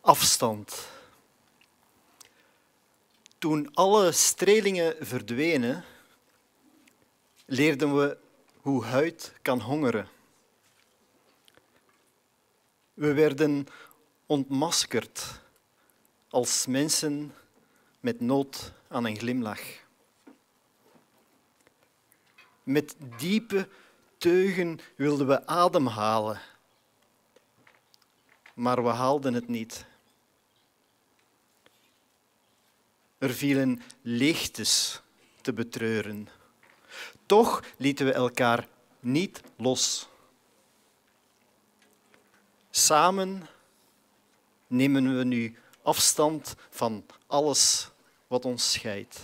Afstand. Toen alle strelingen verdwenen, leerden we hoe huid kan hongeren. We werden ontmaskerd als mensen met nood aan een glimlach. Met diepe teugen wilden we ademhalen, maar we haalden het niet. Er vielen leegtes te betreuren. Toch lieten we elkaar niet los. Samen nemen we nu afstand van alles wat ons scheidt.